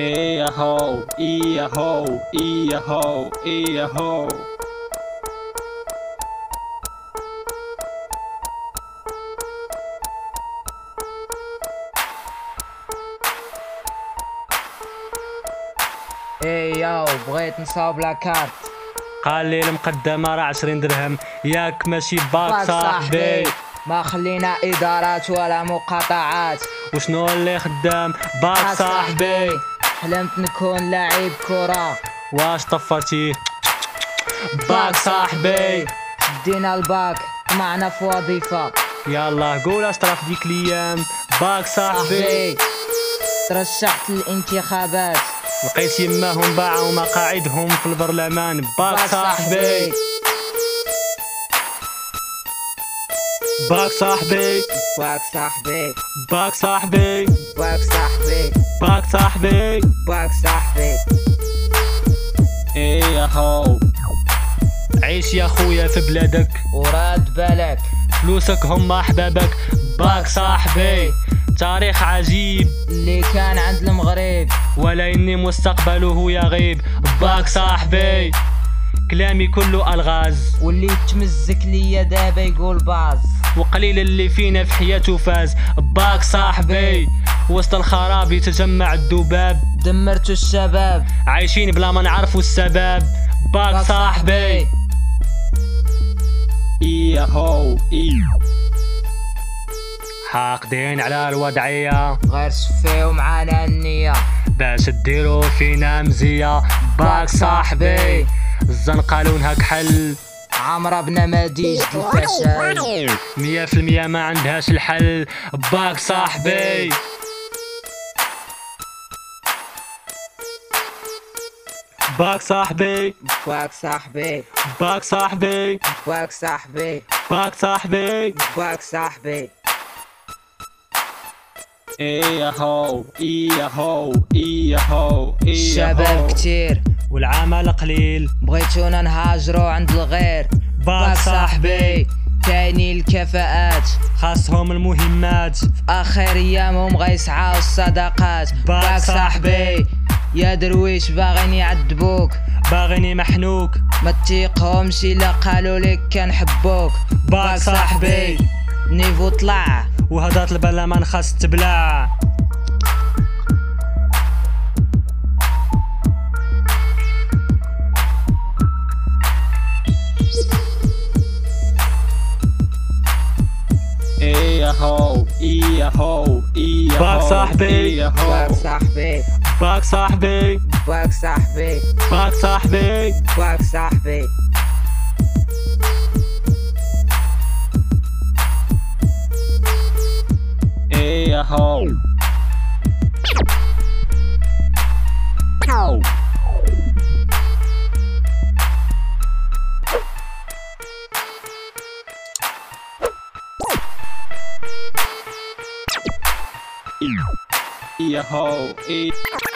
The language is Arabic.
Eho, eho, eho, eho. اي ياو بغيت نصاوب لاكارت. قال لي المقدمة راه 20 درهم. ياك ماشي باك صاحبي. ما خلينا إدارات ولا مقاطعات. وشنو اللي خدام؟ باك صاحبي. حلمت نكون لعيب كرة. واش طفرتي؟ باك صاحبي. دينا الباك معنا في وظيفة. يلا قول اش طرا ديك الأيام. باك صاحبي. صاحبي ترشحت للانتخابات. لقيت يماهم باعوا مقاعدهم في البرلمان. باك صاحبي. باك صاحبي. باك صاحبي. باك صاحبي. باك صاحبي. باك صاحبي باك صاحبي Eho, عيش يا خويا في بلادك. وراد بالك. فلوسك هم أحبابك. باك صاحبي تاريخ عجيب. اللي كان عند المغرب. ولا إني مستقبله يغيب باك صاحبي كلامي كله ألغاز. واللي تمزك ليا دابا يقول باز. وقليل اللي فينا في حياته فاز. باك صاحبي وسط الخراب يتجمع الذباب دمرتوا الشباب. عايشين بلا ما نعرفوا السبب. باك صاحبي. eho, eho. حاقدين على الوضعية. غير شفيو معانا النية. باش ديروا فينا مزية. باك صاحبي. الزنقة لونها كحل عمرة بنا مديج الفشل مية في المية ما عندهاش الحل. باك صاحبي. باك صاحبي. باك صاحبي. باك صاحبي. باك صاحبي. باك صاحبي. باك صاحبي. Eho, eho, eho, الشباب eho. كتير. والعمل قليل. بغيتونا نهاجروا عند الغير. باك صاحبي. كاينين الكفاءات. خاصهم المهمات. في آخر أيامهم غيسعاو الصداقات باك صاحبي. يا درويش باغيين يعذبوك. باغيين يمحنوك. ما تيقهمش إلا قالوا لك كنحبوك. باك صاحبي. niveau طلع. وهضرة البرلمان خاص تبلع. Eho, eho, eho. باك صاحبي. باك. صاحبي. باك صاحبي باك صاحبي باك صاحبي باك صاحبي Eho. Eho, eho.